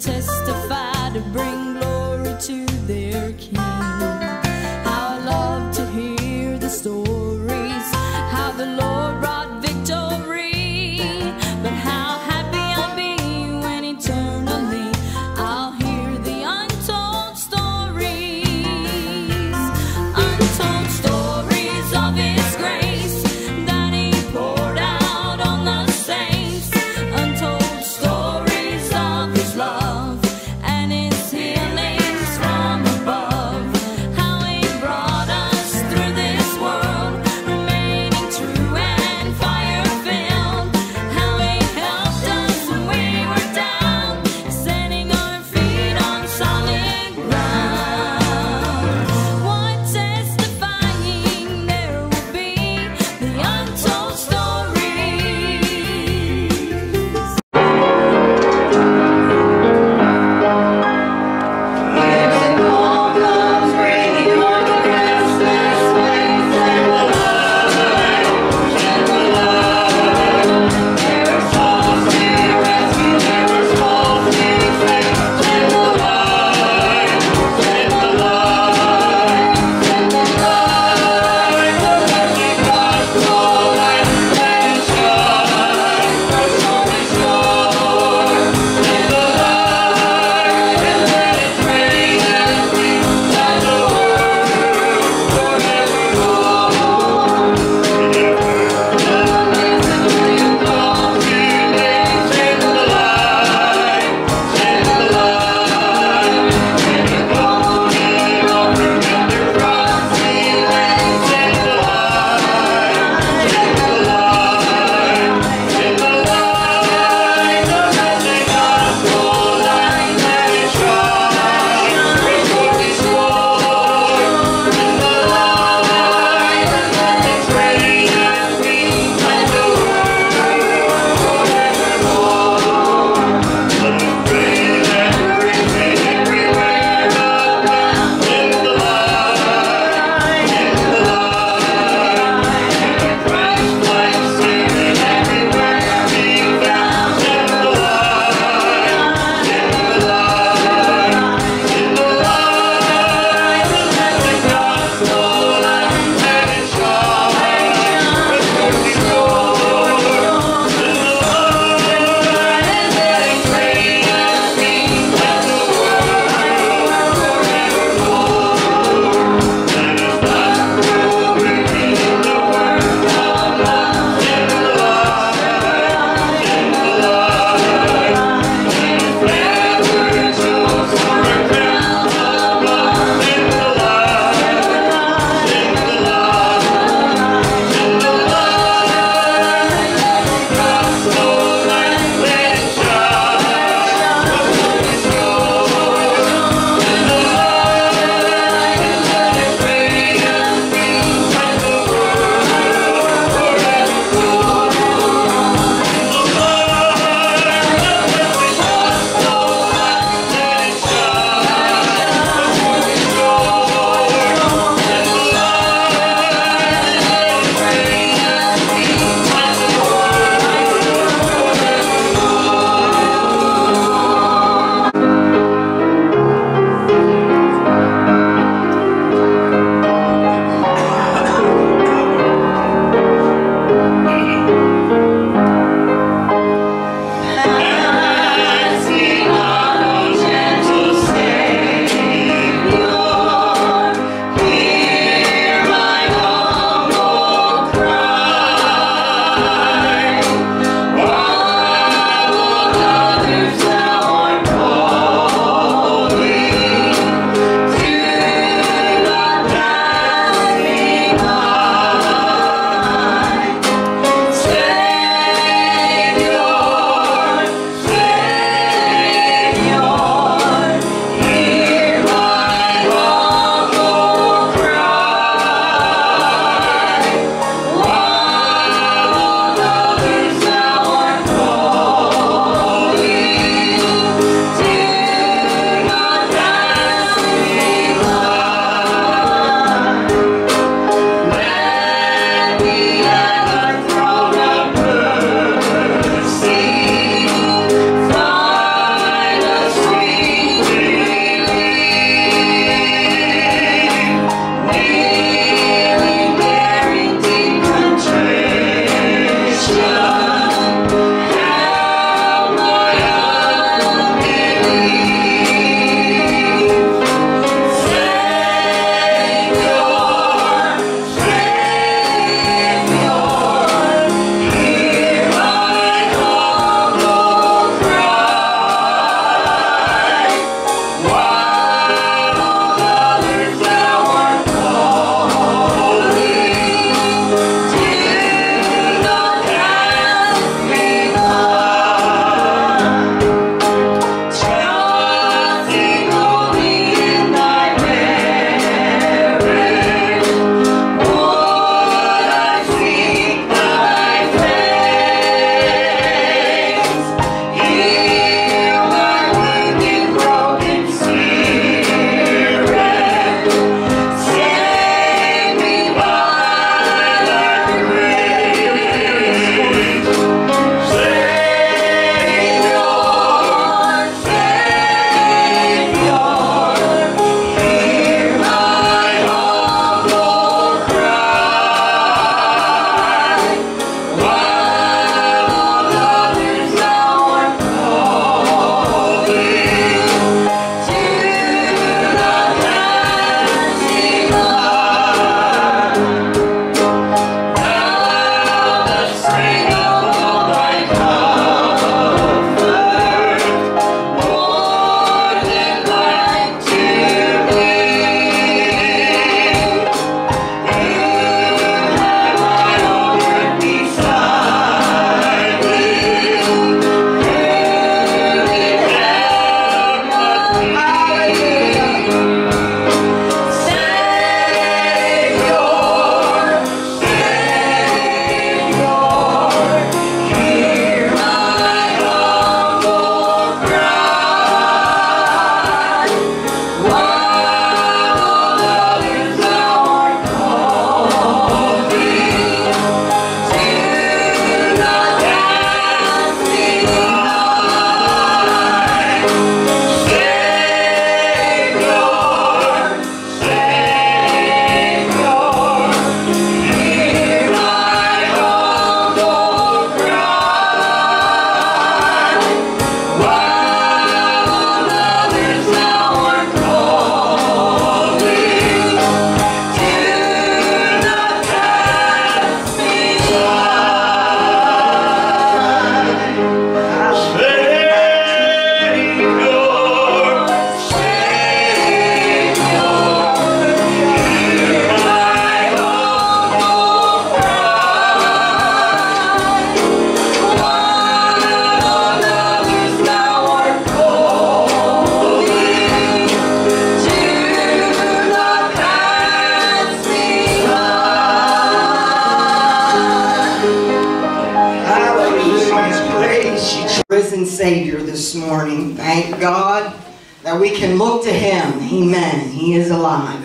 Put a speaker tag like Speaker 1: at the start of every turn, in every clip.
Speaker 1: folks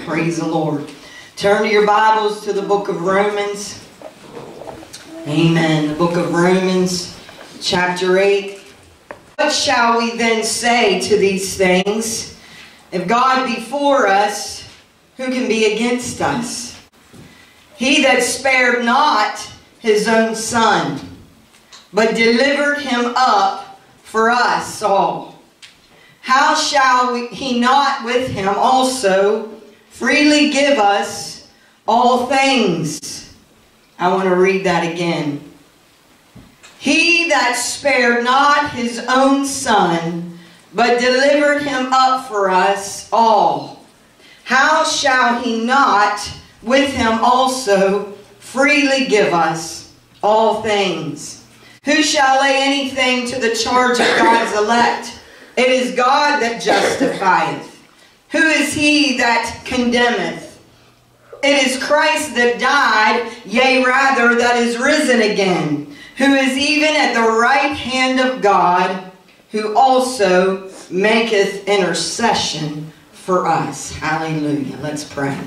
Speaker 2: Praise the Lord. Turn to your Bibles to the book of Romans. Amen. The book of Romans, chapter 8. What shall we then say to these things? If God be for us, who can be against us? He that spared not his own son, but delivered him up for us all. How shall we, he not with him also freely give us all things? I want to read that again. He that spared not his own son, but delivered him up for us all, how shall he not with him also freely give us all things? Who shall lay anything to the charge of God's elect? It is God that justifieth. Who is he that condemneth? It is Christ that died, yea, rather, that is risen again, who is even at the right hand of God, who also maketh intercession for us. Hallelujah. Let's pray.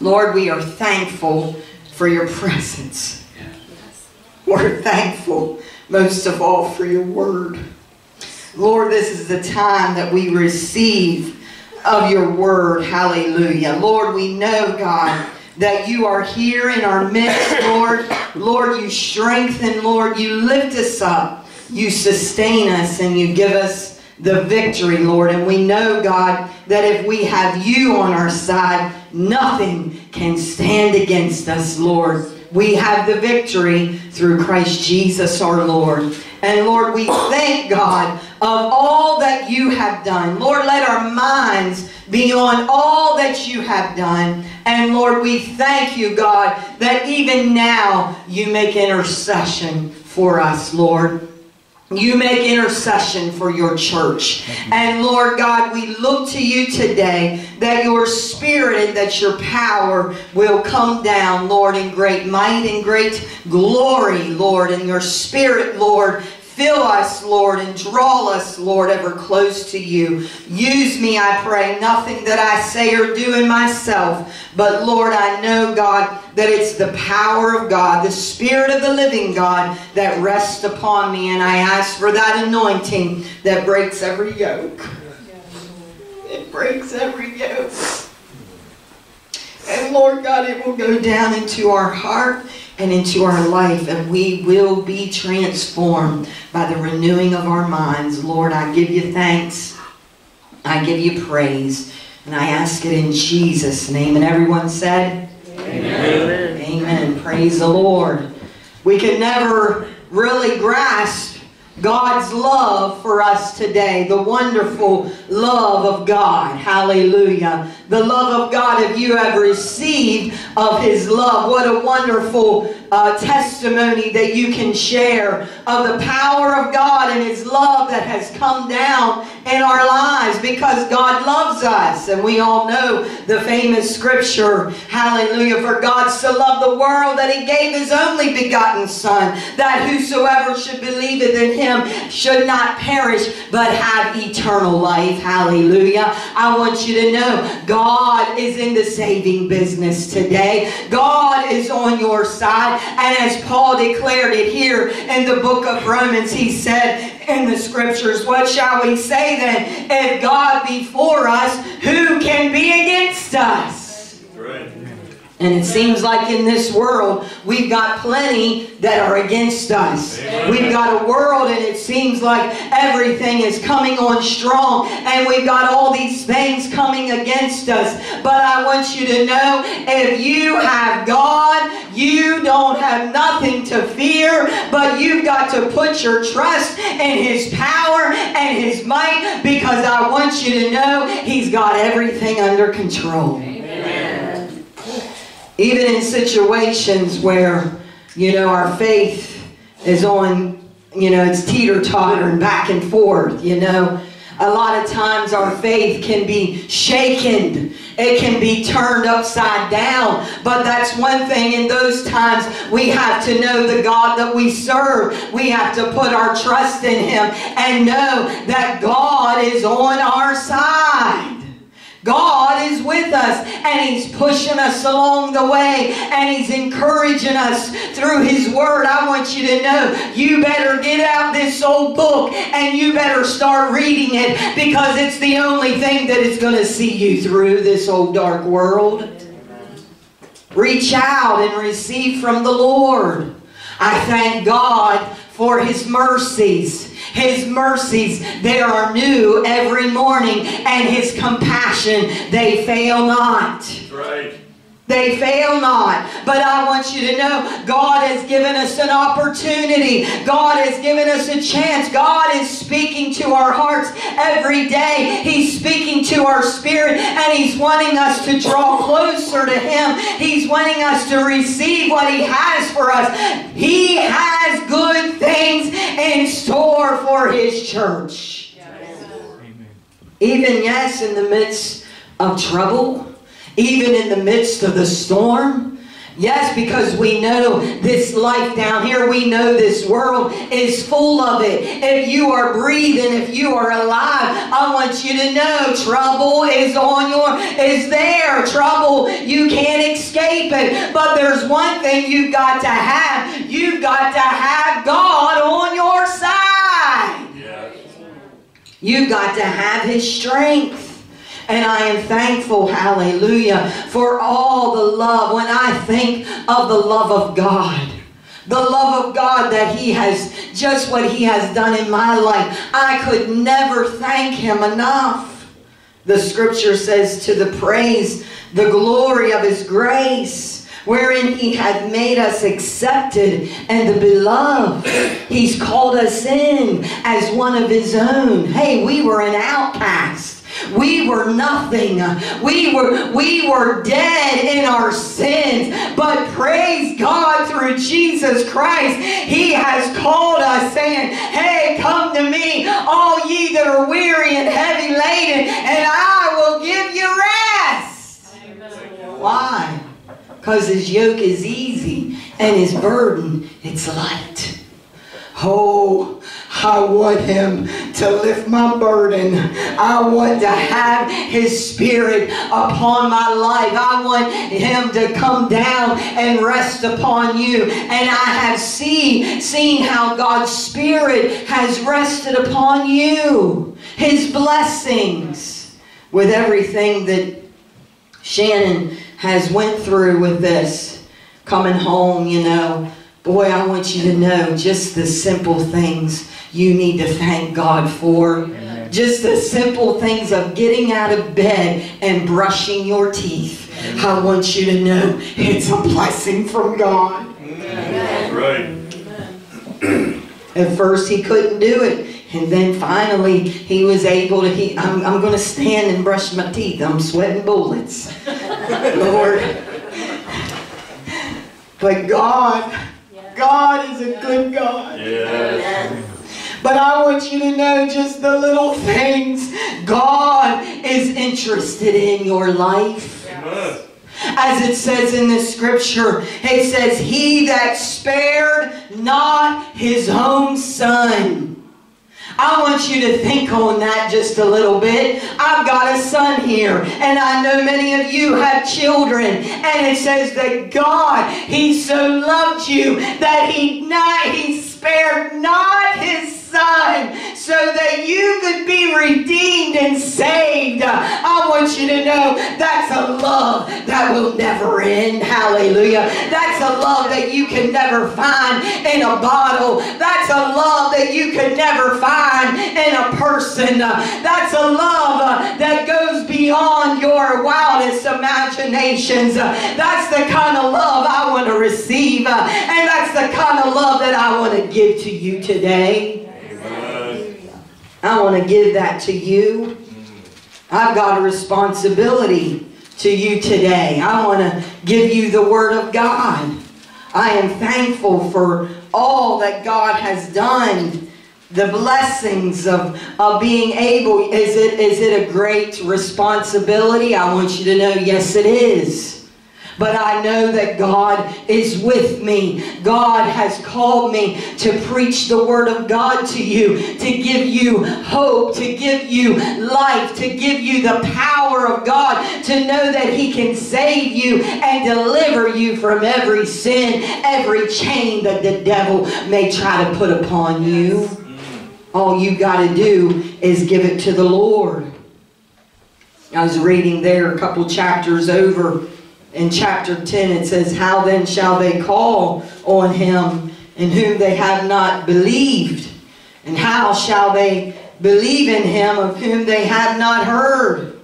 Speaker 2: Lord, we are thankful for your presence. We're thankful most of all for your word. Lord, this is the time that we receive of your word. Hallelujah. Lord, we know, God, that you are here in our midst, Lord. Lord, you strengthen, Lord. You lift us up. You sustain us and you give us the victory, Lord. And we know, God, that if we have you on our side, nothing can stand against us, Lord. We have the victory through Christ Jesus our Lord. And Lord, we thank God of all that you have done. Lord, let our minds be on all that you have done. And Lord, we thank you, God, that even now you make intercession for us, Lord. You make intercession for your church. And Lord God, we look to you today that your spirit and that your power will come down, Lord, in great might and great glory, Lord, and your spirit, Lord, Fill us, Lord, and draw us, Lord, ever close to you. Use me, I pray, nothing that I say or do in myself, but Lord, I know, God, that it's the power of God, the Spirit of the living God that rests upon me, and I ask for that anointing that breaks every yoke. It breaks every yoke. And Lord God, it will go down into our heart and into our life, and we will be transformed by the renewing of our minds. Lord, I give you thanks. I give you praise. And I ask it in Jesus' name. And everyone said, Amen. Amen. Praise the Lord. We can never really grasp God's love for us today, the wonderful love of God. Hallelujah. The love of God, if you have received of His love, what a wonderful uh, testimony that you can share of the power of God and His love that has come down in our lives because God loves us. And we all know the famous scripture, hallelujah, for God so loved the world that He gave His only begotten Son, that whosoever should believeth in Him should not perish but have eternal life. Hallelujah. I want you to know God is in the saving business today. God is on your side. And as Paul declared it here in the book of Romans, he said in the scriptures, What shall we say then? If God be for us, who can be against us? Right. And it seems like in this world, we've got plenty that are against us. Amen. We've got a world and it seems like everything is coming on strong and we've got all these things coming against us. But I want you to know, if you have God, you don't have nothing to fear, but you've got to put your trust in His power and His might because I want you to know He's got everything under control. Amen. Even in situations where, you know, our faith is on, you know, it's teeter tottering back and forth, you know. A lot of times our faith can be shaken. It can be turned upside down. But that's one thing. In those times, we have to know the God that we serve. We have to put our trust in Him and know that God is on our side. God is with us and He's pushing us along the way and He's encouraging us through His Word. I want you to know you better get out this old book and you better start reading it because it's the only thing that is going to see you through this old dark world. Reach out and receive from the Lord. I thank God for His mercies. His mercies, they are new every morning, and His compassion, they fail not.
Speaker 3: Right.
Speaker 2: They fail not. But I want you to know God has given us an opportunity. God has given us a chance. God is speaking to our hearts every day. He's speaking to our spirit and He's wanting us to draw closer to Him. He's wanting us to receive what He has for us. He has good things in store for His church. Even, yes, in the midst of trouble even in the midst of the storm. Yes, because we know this life down here, we know this world is full of it. If you are breathing, if you are alive, I want you to know trouble is on your is there. Trouble, you can't escape it. But there's one thing you've got to have. You've got to have God on your side.
Speaker 3: Yes.
Speaker 2: You've got to have his strength. And I am thankful, hallelujah, for all the love. When I think of the love of God, the love of God that He has, just what He has done in my life, I could never thank Him enough. The scripture says, to the praise, the glory of His grace, wherein He hath made us accepted and the beloved. He's called us in as one of His own. Hey, we were an outcast. We were nothing. We were we were dead in our sins. But praise God through Jesus Christ, He has called us saying, Hey, come to me, all ye that are weary and heavy laden, and I will give you rest. Why? Because his yoke is easy and his burden it's light. Oh, I want him to lift my burden. I want to have his spirit upon my life. I want him to come down and rest upon you. And I have seen, seen how God's spirit has rested upon you. His blessings with everything that Shannon has went through with this coming home, you know. Boy, I want you to know just the simple things you need to thank God for.
Speaker 3: Amen.
Speaker 2: Just the simple things of getting out of bed and brushing your teeth. I want you to know it's a blessing from God.
Speaker 3: Right.
Speaker 2: At first, he couldn't do it. And then finally, he was able to. He, I'm, I'm going to stand and brush my teeth. I'm sweating bullets. Lord. But God, God is a good God.
Speaker 3: Yes.
Speaker 2: But I want you to know just the little things. God is interested in your life. As it says in the scripture, it says, He that spared not his own son. I want you to think on that just a little bit. I've got a son here, and I know many of you have children, and it says that God, He so loved you that He not He spared not His son so that you could be redeemed and saved. I want you to know that's a love that will never end. Hallelujah. That's a love that you can never find in a bottle. That's a love that you can never find in a person. That's a love that goes beyond your wildest imaginations. That's the kind of love I want to receive. And that's the kind of love that I want to give to you today.
Speaker 3: Amen.
Speaker 2: I want to give that to you. I've got a responsibility to you today. I want to give you the Word of God. I am thankful for all that God has done the blessings of, of being able is it is it a great responsibility i want you to know yes it is but I know that God is with me. God has called me to preach the Word of God to you, to give you hope, to give you life, to give you the power of God, to know that He can save you and deliver you from every sin, every chain that the devil may try to put upon you. All you've got to do is give it to the Lord. I was reading there a couple chapters over in chapter 10 it says, How then shall they call on him in whom they have not believed? And how shall they believe in him of whom they have not heard?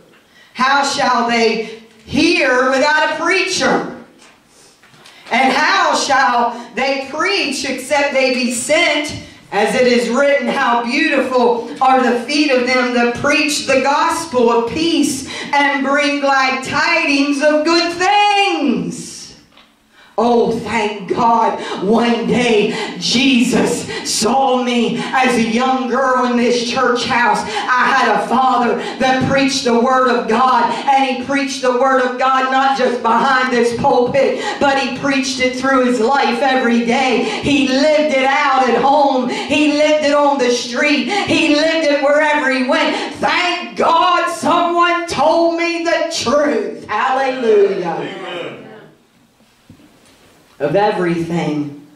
Speaker 2: How shall they hear without a preacher? And how shall they preach except they be sent? As it is written, how beautiful are the feet of them that preach the gospel of peace and bring glad tidings of good things. Oh, thank God. One day, Jesus saw me as a young girl in this church house. I had a father that preached the Word of God, and he preached the Word of God not just behind this pulpit, but he preached it through his life every day. He lived it out at home, he lived it on the street, he lived it wherever he went. Thank God someone told me the truth. Hallelujah.
Speaker 3: Amen.
Speaker 2: Of everything.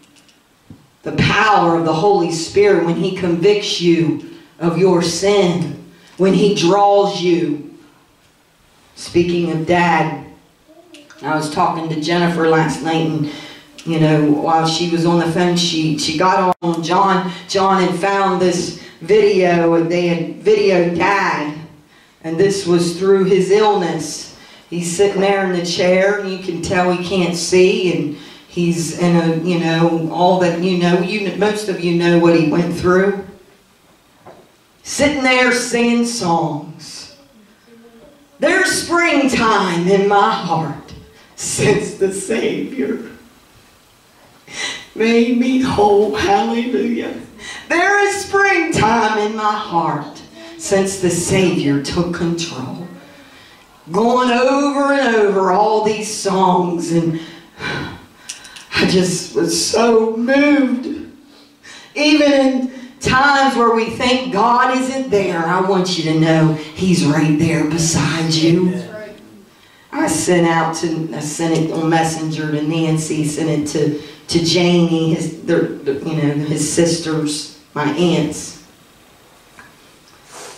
Speaker 2: The power of the Holy Spirit when He convicts you of your sin, when He draws you. Speaking of dad, I was talking to Jennifer last night and you know, while she was on the phone, she, she got on John. John had found this video, and they had videoed dad, and this was through his illness. He's sitting there in the chair, and you can tell he can't see, and he's in a, you know, all that you know. You most of you know what he went through. Sitting there singing songs. There's springtime in my heart since the Savior made me whole. Hallelujah. There is springtime in my heart since the Savior took control. Going over and over all these songs, and I just was so moved. Even in times where we think God isn't there, I want you to know He's right there beside you. I sent out to I sent it on Messenger to Nancy, sent it to to Janie, his their, you know his sisters, my aunts.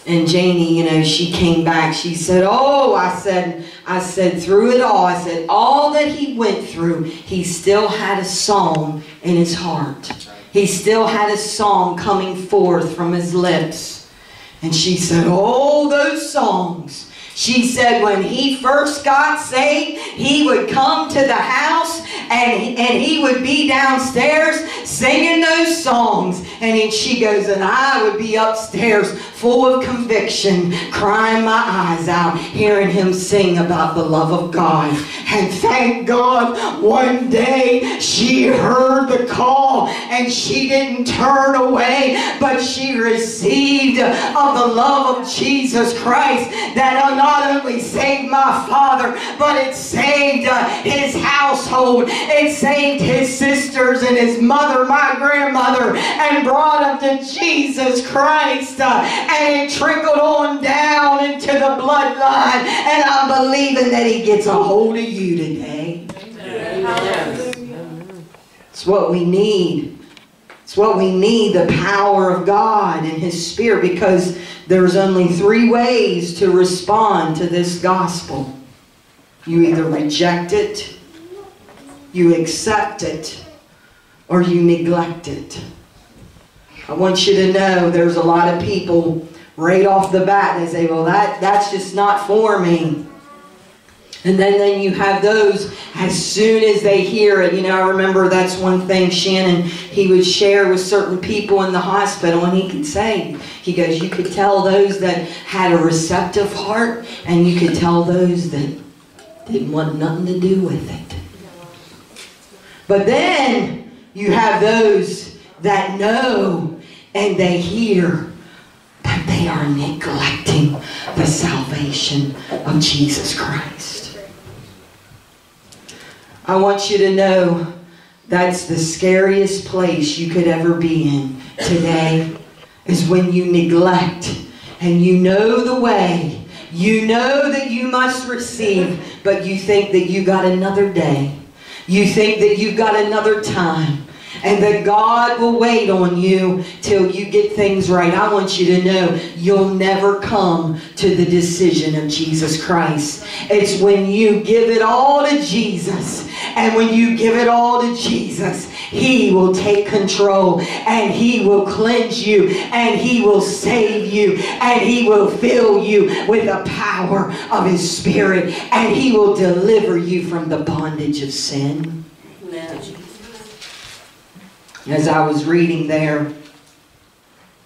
Speaker 2: And Janie, you know, she came back. She said, "Oh, I said, I said through it all, I said all that he went through, he still had a song in his heart. He still had a song coming forth from his lips." And she said, "Oh, those songs." She said when he first got saved, he would come to the house and, and he would be downstairs singing those songs. And then she goes, and I would be upstairs full of conviction, crying my eyes out, hearing him sing about the love of God. And thank God, one day she heard the call and she didn't turn away, but she received of the love of Jesus Christ that not only saved my father, but it saved uh, his household. It saved his sisters and his mother, my grandmother, and brought them to Jesus Christ. Uh, and it trickled on down into the bloodline. And I'm believing that he gets a hold of you today. It's what we need. It's what we need the power of God and His Spirit because there's only three ways to respond to this gospel. You either reject it, you accept it, or you neglect it. I want you to know there's a lot of people right off the bat, they say, well, that, that's just not for me. And then, then you have those, as soon as they hear it, you know, I remember that's one thing Shannon, he would share with certain people in the hospital, and he could say, he goes, you could tell those that had a receptive heart, and you could tell those that didn't want nothing to do with it. But then you have those that know and they hear, that they are neglecting the salvation of Jesus Christ. I want you to know that's the scariest place you could ever be in today is when you neglect and you know the way. You know that you must receive, but you think that you got another day. You think that you've got another time and that God will wait on you till you get things right. I want you to know you'll never come to the decision of Jesus Christ. It's when you give it all to Jesus. And when you give it all to Jesus, He will take control and He will cleanse you and He will save you and He will fill you with the power of His Spirit and He will deliver you from the bondage of sin as I was reading there.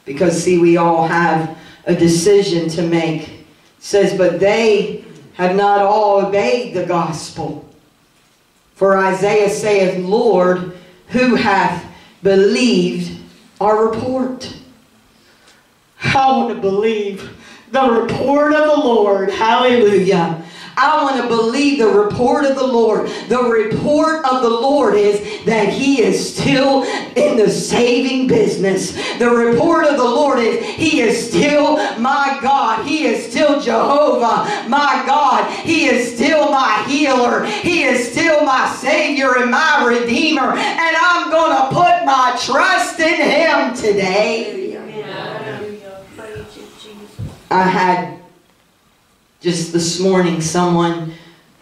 Speaker 2: Because, see, we all have a decision to make. It says, but they have not all obeyed the gospel. For Isaiah saith, Lord, who hath believed our report? I want to believe the report of the Lord. Hallelujah. I want to believe the report of the Lord. The report of the Lord is that He is still in the saving business. The report of the Lord is He is still my God. He is still Jehovah, my God. He is still my healer. He is still my Savior and my Redeemer. And I'm going to put my trust in Him today. I had just this morning someone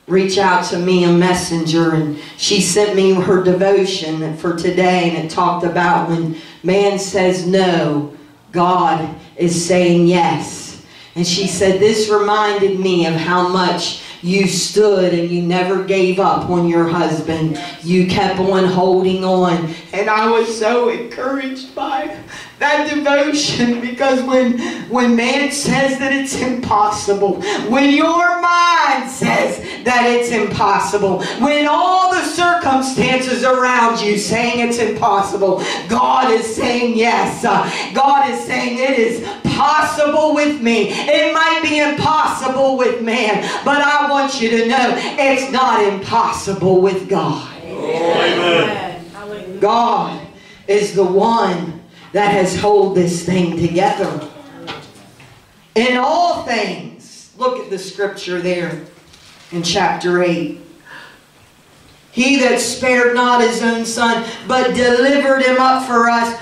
Speaker 2: reach out to me a messenger and she sent me her devotion for today and it talked about when man says no god is saying yes. And she said this reminded me of how much you stood and you never gave up on your husband. You kept on holding on. And i was so encouraged by that devotion because when when man says that it's impossible when your mind says that it's impossible when all the circumstances around you saying it's impossible god is saying yes uh, god is saying it is possible with me. It might be impossible with man but i want you to know it's not impossible with god.
Speaker 3: Amen.
Speaker 2: god is the one that has hold this thing together. In all things, look at the scripture there in chapter 8. He that spared not his own son, but delivered him up for us,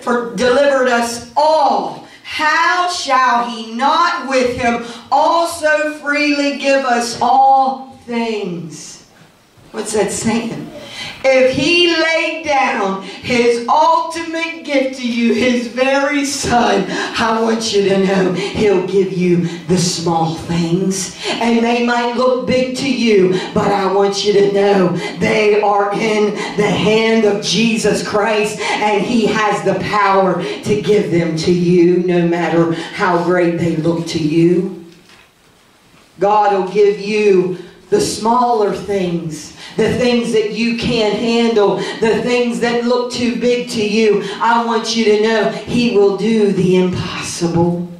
Speaker 2: for delivered us all. How shall he not with him also freely give us all things? What's that saying? If he laid down his ultimate gift to you, his very son, I want you to know he'll give you the small things. And they might look big to you, but I want you to know they are in the hand of Jesus Christ and he has the power to give them to you no matter how great they look to you. God will give you the smaller things, the things that you can't handle, the things that look too big to you. I want you to know He will do the impossible.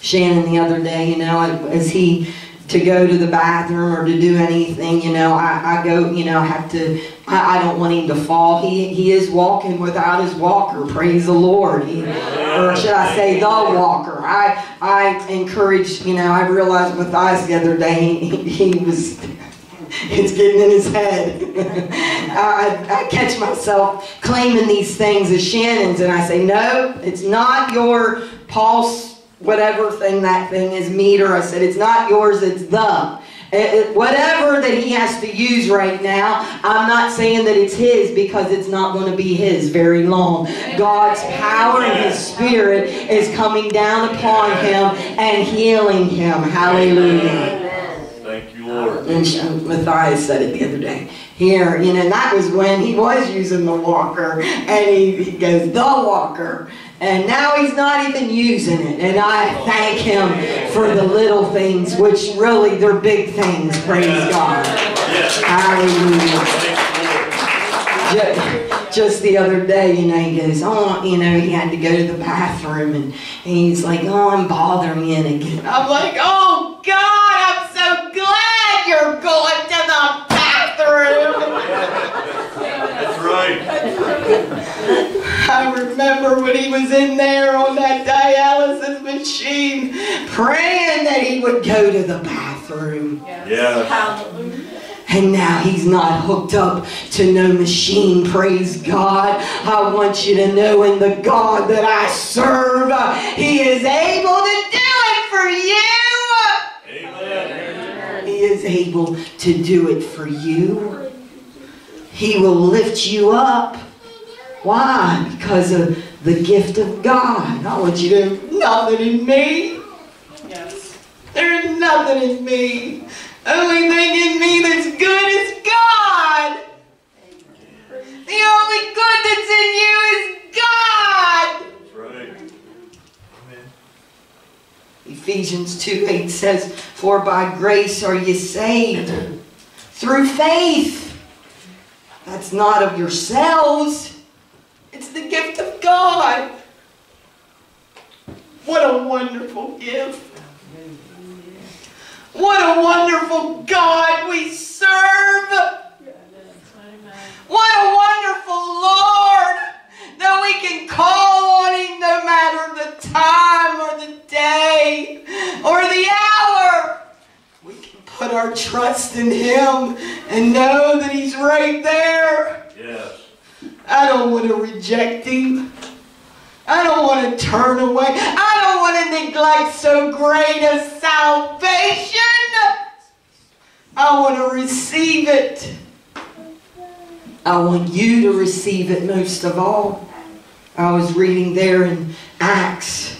Speaker 2: Shannon, the other day, you know, as he to go to the bathroom or to do anything, you know, I, I go, you know, have to, I, I don't want him to fall. He, he is walking without his walker, praise the Lord. He, or should I say the walker. I, I encourage, you know, I realized Matthias the other day, he, he was, it's getting in his head. I, I catch myself claiming these things as Shannon's and I say, no, it's not your pulse whatever thing that thing is, meter. I said, it's not yours, it's the. It, it, whatever that he has to use right now, I'm not saying that it's his because it's not going to be his very long. God's power and his spirit is coming down upon him and healing him. Hallelujah.
Speaker 3: Thank you, Lord.
Speaker 2: And Matthias said it the other day. Here, you know, and that was when he was using the walker, and he, he goes, the walker. And now he's not even using it. And I thank him for the little things, which really they're big things, praise God. Hallelujah. Just the other day, you know, he goes, oh, you know, he had to go to the bathroom and, and he's like, oh, I'm bothering you again. I'm like, oh God, I'm so glad you're going to the bathroom.
Speaker 3: That's right.
Speaker 2: I remember when he was in there on that dialysis machine praying that he would go to the bathroom.
Speaker 3: Yes.
Speaker 1: Hallelujah.
Speaker 2: And now he's not hooked up to no machine, praise God. I want you to know in the God that I serve, he is able to do it for you.
Speaker 3: Amen.
Speaker 2: He is able to do it for you. He will lift you up. Why? Because of the gift of God. I want you to nothing in me.
Speaker 1: Yes.
Speaker 2: There's nothing in me. Only thing in me that's good is God. The only good that's in you is God.
Speaker 3: That's right.
Speaker 2: Ephesians 2 8 says, For by grace are you saved through faith. That's not of yourselves, it's the gift of God. What a wonderful gift. What a wonderful God we serve. What a wonderful Lord that we can call on Him no matter the time or the day or the hour. We can put our trust in Him and know that He's right there.
Speaker 3: Yes.
Speaker 2: I don't want to reject Him. I don't want to turn away. I don't want to neglect so great a salvation. I want to receive it. I want you to receive it most of all. I was reading there in Acts,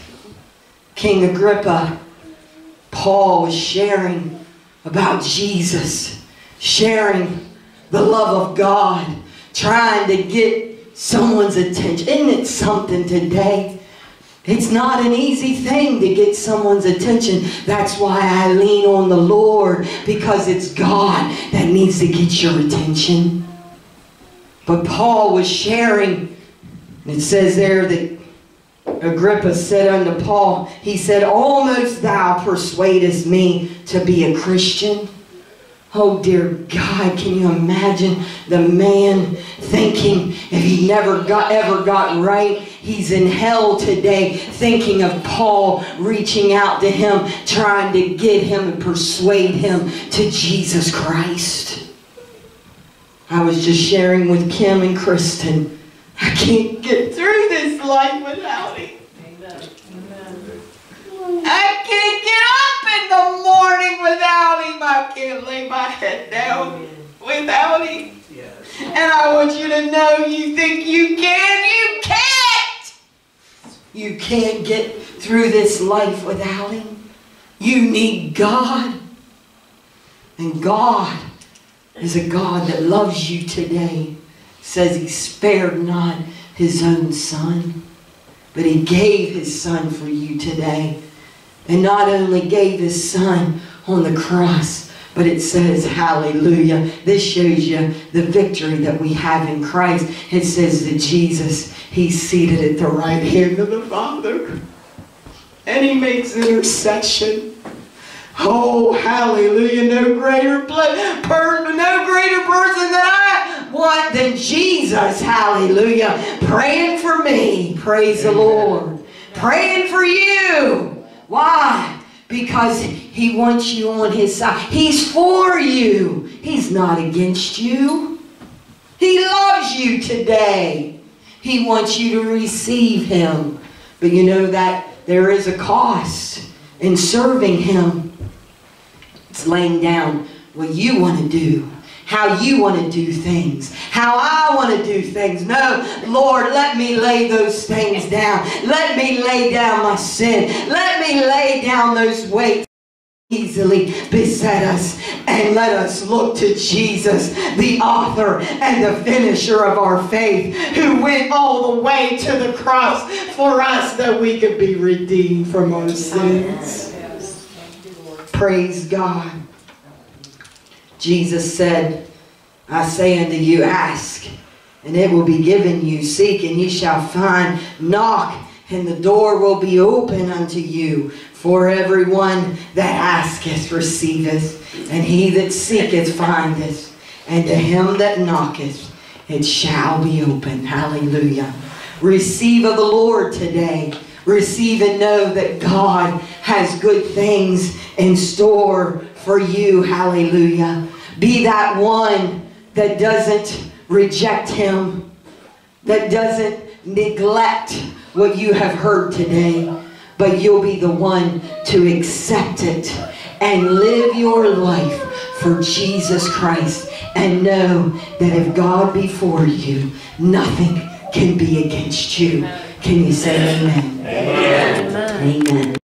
Speaker 2: King Agrippa, Paul was sharing about Jesus, sharing the love of God, trying to get someone's attention. Isn't it something today? It's not an easy thing to get someone's attention. That's why I lean on the Lord because it's God that needs to get your attention. But Paul was sharing, it says there that Agrippa said unto Paul, he said, Almost thou persuadest me to be a Christian. Oh dear God, can you imagine the man thinking if he never got ever got right, he's in hell today, thinking of Paul reaching out to him, trying to get him and persuade him to Jesus Christ. I was just sharing with Kim and Kristen. I can't get through this life without him. I can't get up in the morning without him. I can't lay my head down without him. And I want you to know you think you can, you can't. You can't get through this life without him. You need God. And God is a God that loves you today. Says he spared not his own son, but he gave his son for you today. And not only gave his son on the cross, but it says, hallelujah. This shows you the victory that we have in Christ. It says that Jesus, he's seated at the right hand of the Father. And he makes intercession. Oh, hallelujah. No greater pla- per- no greater person that I want than Jesus. Hallelujah. Praying for me. Praise the Lord. Praying for you. Why? Because he wants you on his side. He's for you. He's not against you. He loves you today. He wants you to receive him. But you know that there is a cost in serving him. It's laying down what you want to do, how you want to do things, how I want to do things. No, Lord, let me lay those things down. Let me lay down my sin. Let me lay down those weights easily beset us and let us look to Jesus, the author and the finisher of our faith, who went all the way to the cross for us that we could be redeemed from our sins. Praise God. Jesus said, I say unto you, ask, and it will be given you. Seek, and ye shall find. Knock, and the door will be open unto you. For everyone that asketh receiveth, and he that seeketh findeth, and to him that knocketh it shall be open. Hallelujah. Receive of the Lord today. Receive and know that God has good things in store for you. Hallelujah. Be that one that doesn't reject Him, that doesn't neglect what you have heard today, but you'll be the one to accept it and live your life for Jesus Christ and know that if God be for you, nothing can be against you. Can you say amen? Amen. Amen.
Speaker 1: I've